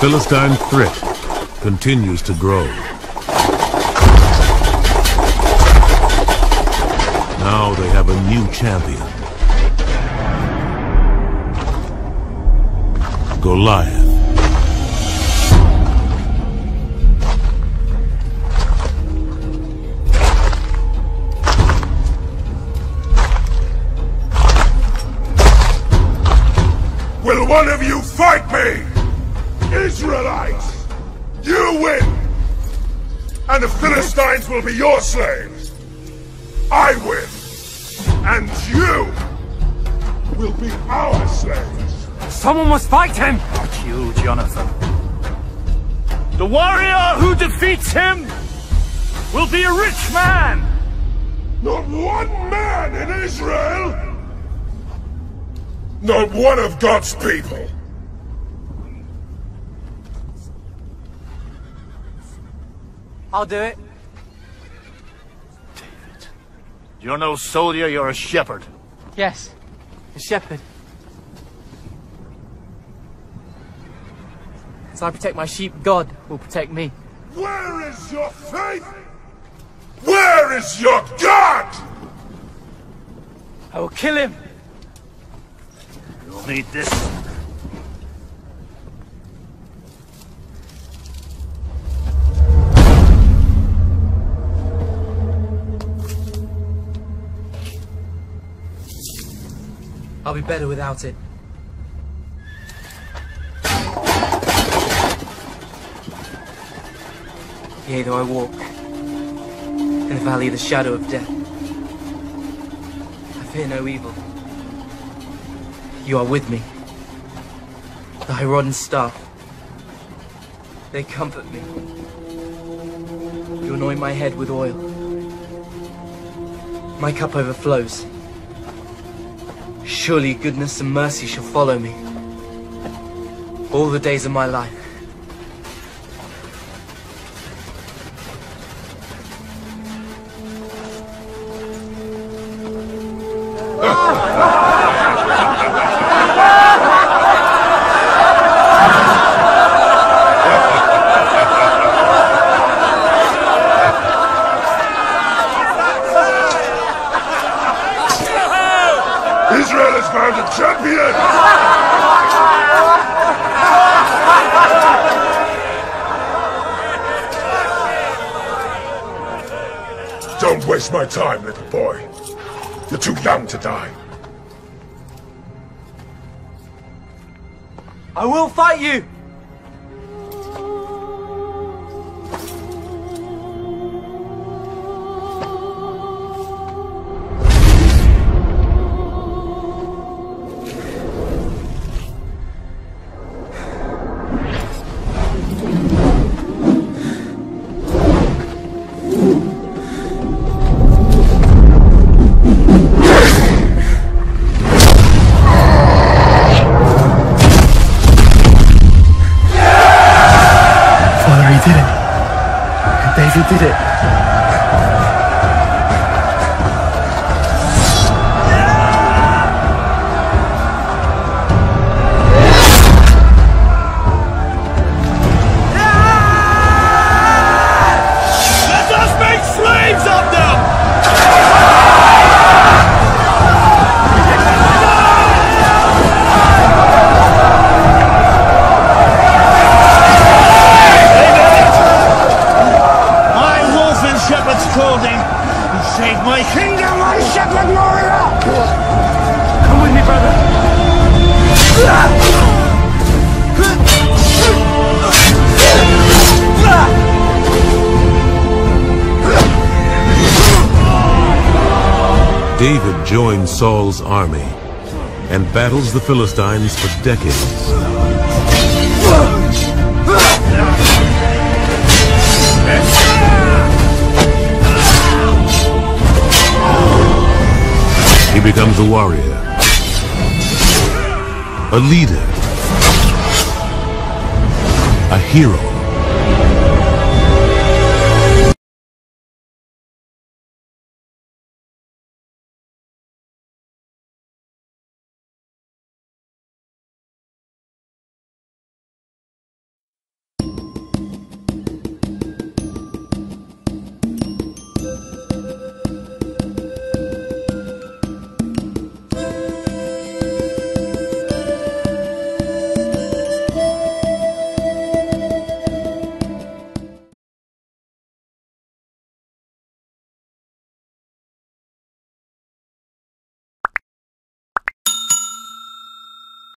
Philistine threat continues to grow. Now they have a new champion. Goliath. You win! And the Philistines will be your slaves! I win! And you will be our slaves! Someone must fight him! You, Jonathan. The warrior who defeats him will be a rich man! Not one man in Israel! Not one of God's people! I'll do it. You're no soldier, you're a shepherd. Yes. A shepherd. As I protect my sheep, God will protect me. Where is your faith? Where is your God? I will kill him. You'll need this. I'll be better without it. Yea, though I walk in the valley of the shadow of death, I fear no evil. You are with me. Thy rod and staff, they comfort me. You anoint my head with oil. My cup overflows. Surely goodness and mercy shall follow me all the days of my life. Champion! Don't waste my time, little boy. You're too young to die. I will fight you! David did it. Let who saved my kingdom, my shepherd warrior! Come with me, brother. David joins Saul's army and battles the Philistines for decades. He becomes a warrior, a leader, a hero.